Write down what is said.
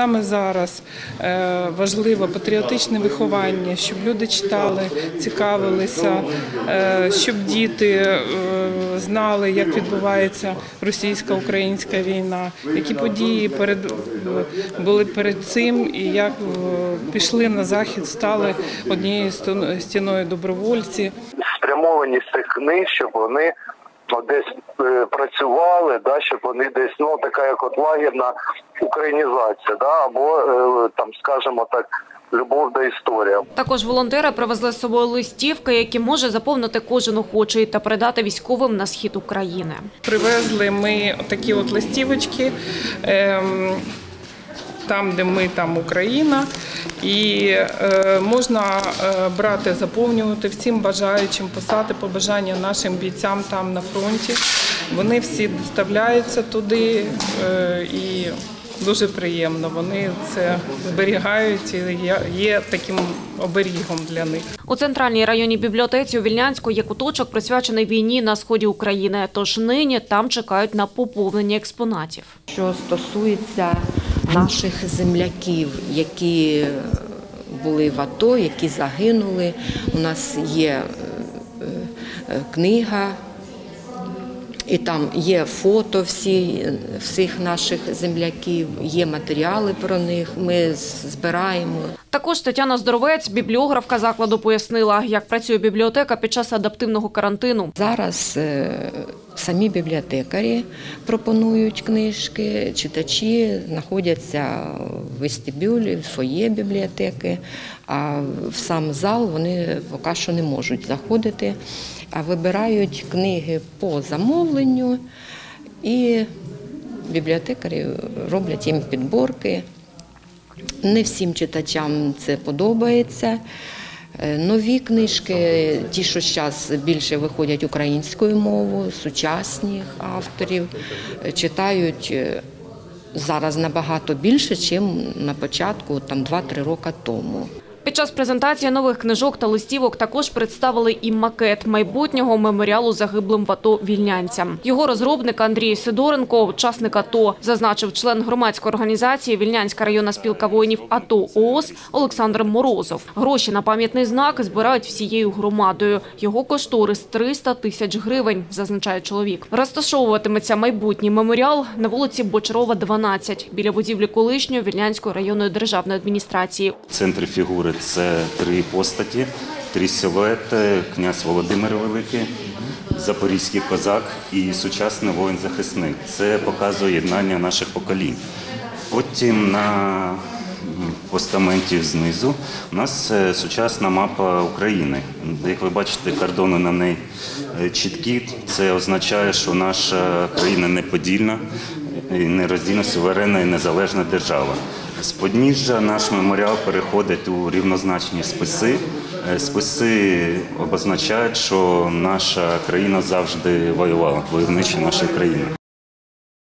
саме зараз е, важливо патріотичне виховання, щоб люди читали, цікавилися, е, щоб діти е, знали, як відбувається російсько-українська війна, які події перед були перед цим, і як пішли на захід, стали однією стіно- стіною добровольці. спрямованість цих книг, щоб вони десь е, працювали, да, щоб вони десь ну така як от лагідна українізація, да, або е, там, скажімо так, любов до історії. Також волонтери привезли з собою листівки, які може заповнити кожен охочий та передати військовим на схід України. Привезли ми такі от листівочки. ем, Там, де ми, там Україна, і е, можна е, брати, заповнювати всім бажаючим, писати побажання нашим бійцям там на фронті. Вони всі доставляються туди е, і дуже приємно. Вони це зберігають і є- є таким оберігом для них. У центральній районній бібліотеці у Вільнянську є куточок, присвячений війні на сході України. Тож нині там чекають на поповнення експонатів. Що стосується наших земляків, які були в АТО, які загинули, у нас є е, е, книга. І там є фото всі, всіх наших земляків, є матеріали про них. Ми збираємо. Також Тетяна Здоровець, бібліографка закладу, пояснила, як працює бібліотека під час адаптивного карантину. Зараз е, самі бібліотекарі пропонують книжки, читачі знаходяться в вестибюлі, в фоє бібліотеки, а в сам зал вони поки що не можуть заходити, а вибирають книги по замовленню і бібліотекарі роблять їм підборки. Не всім читачам це подобається. Е, Нові книжки, ті, що зараз більше виходять українською мовою, сучасних авторів, е, читають е, зараз набагато більше, ніж на початку, там 2-3 роки тому. Під час презентації нових книжок та листівок також представили і макет майбутнього меморіалу загиблим в АТО вільнянцям. Його розробник Андрій Сидоренко, учасник АТО, зазначив член громадської організації Вільнянська районна спілка воїнів АТО ООС Олександр Морозов. Гроші на пам'ятний знак збирають всією громадою. Його кошторис 300 тисяч гривень, зазначає чоловік. Розташовуватиметься майбутній меморіал на вулиці Бочарова, 12, біля будівлі колишньої Вільнянської районної державної адміністрації. В центрі фігури це три постаті, три силуети, князь Володимир Великий, запорізький козак і сучасний воїн-захисник. Це показує єднання наших поколінь. Потім на постаменті знизу у нас е, сучасна мапа України. Як ви бачите, кордони на неї е, чіткі. Це означає, що наша країна неподільна, нероздільна, суверенна і незалежна держава. З Подніжжя наш меморіал переходить у рівнозначні списи. Е, Списи обозначають, що наша країна завжди воювала, войовничі нашої країни.